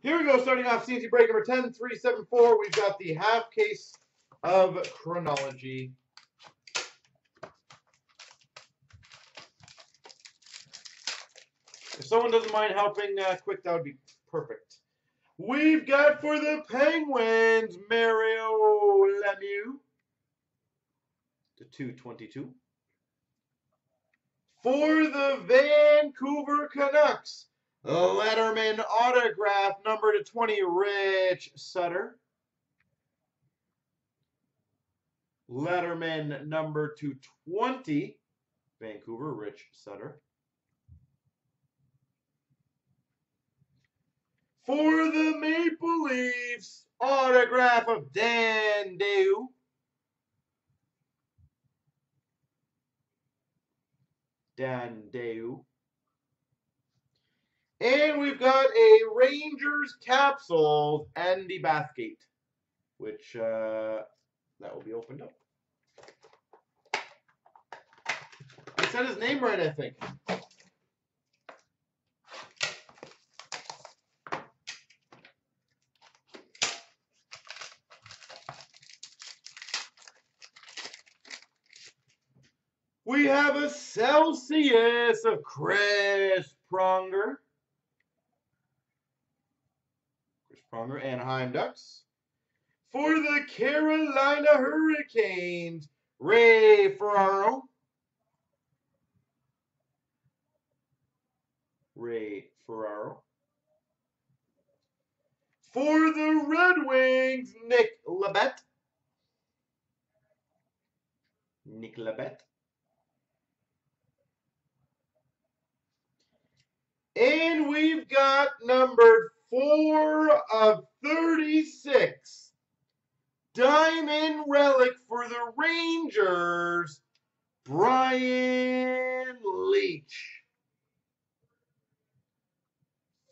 Here we go, starting off CNC break number 10374. We've got the half case of chronology. If someone doesn't mind helping uh, quick, that would be perfect. We've got for the Penguins, Mario Lemieux to 222. For the Vancouver Canucks, Letterman autograph number to 20, Rich Sutter. Letterman number to 20, Vancouver, Rich Sutter. For the Maple Leafs, autograph of Dan Daoust. Dan Daoust. And we've got a Rangers capsule, Andy Bathgate, which uh, that will be opened up. I said his name right, I think. We have a Celsius of Chris Pronger. Pronger, Anaheim Ducks. For the Carolina Hurricanes, Ray Ferraro. Ray Ferraro. For the Red Wings, Nick Libett. Nick Libett. And we've got number four of 36. Diamond Relic for the Rangers, Brian Leetch.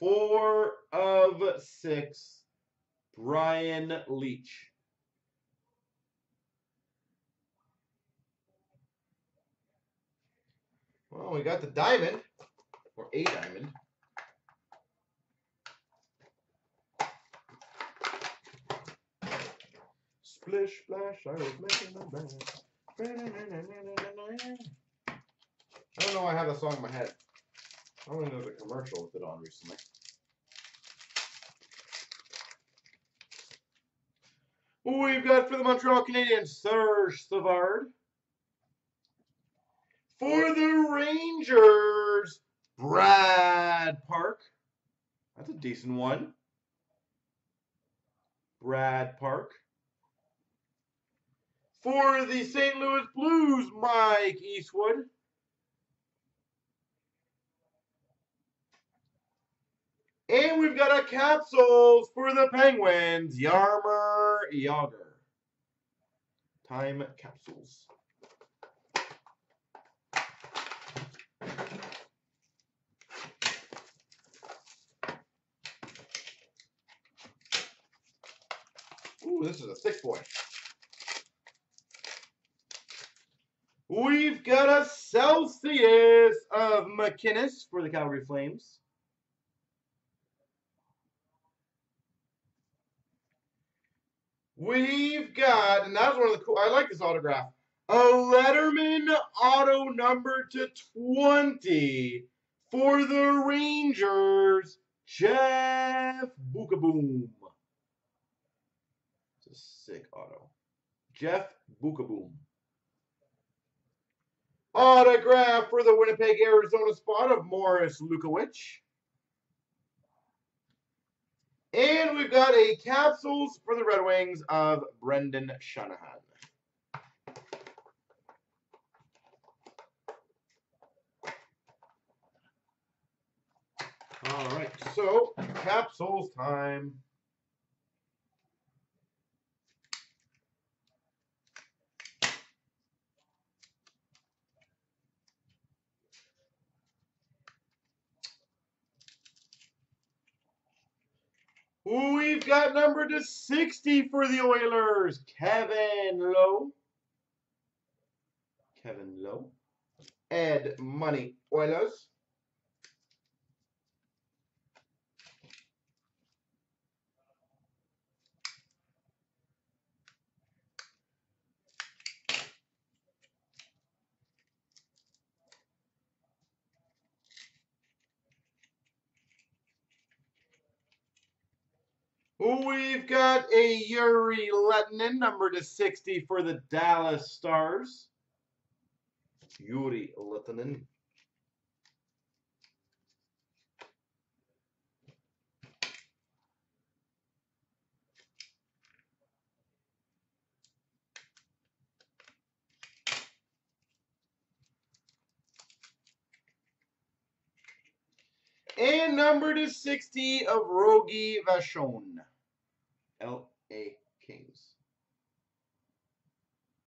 Four of six, Brian Leetch. Well, we got the diamond or a diamond. Splish splash, I was making a band. I don't know why I have that song in my head. I don't know a commercial with it on recently. We've got for the Montreal Canadiens, Serge Savard. For the Rangers, Brad Park. That's a decent one. Brad Park. For the St. Louis Blues, Mike Eastwood. And we've got a capsules for the Penguins, Jaromir Jagr. Time capsules. Ooh, this is a thick boy. We've got a Celsius of MacInnis for the Calgary Flames. We've got, and that was one of the cool, I like this autograph, a Letterman auto number to 20 for the Rangers, Jeff Beukeboom. It's a sick auto. Jeff Beukeboom. Autograph for the Winnipeg, Arizona spot of Morris Lukowich. And we've got a capsules for the Red Wings of Brendan Shanahan. All right, so capsules time. We've got number to 60 for the Oilers, Kevin Lowe. Kevin Lowe. Edmonton Oilers. We've got a Yuri Lehtinen, number to 60 for the Dallas Stars. Yuri Lehtinen. And number to 60 of Rogie Vachon. L.A. Kings.